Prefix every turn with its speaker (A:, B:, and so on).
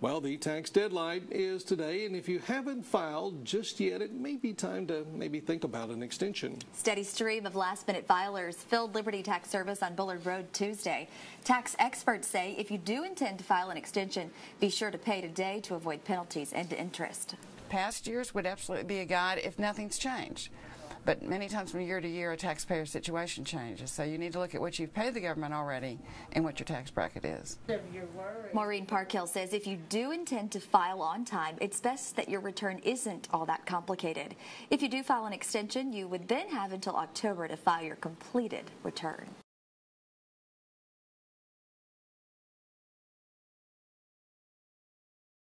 A: Well, the tax deadline is today, and if you haven't filed just yet, it may be time to maybe think about an extension.
B: Steady stream of last minute filers filled Liberty Tax Service on Bullard Road Tuesday. Tax experts say if you do intend to file an extension, be sure to pay today to avoid penalties and interest.
C: Past years would absolutely be a guide if nothing's changed. But many times from year to year, a taxpayer situation changes. So you need to look at what you've paid the government already and what your tax bracket is.
B: Maureen Parkhill says if you do intend to file on time, it's best that your return isn't all that complicated. If you do file an extension, you would then have until October to file your completed return.